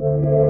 Thank you.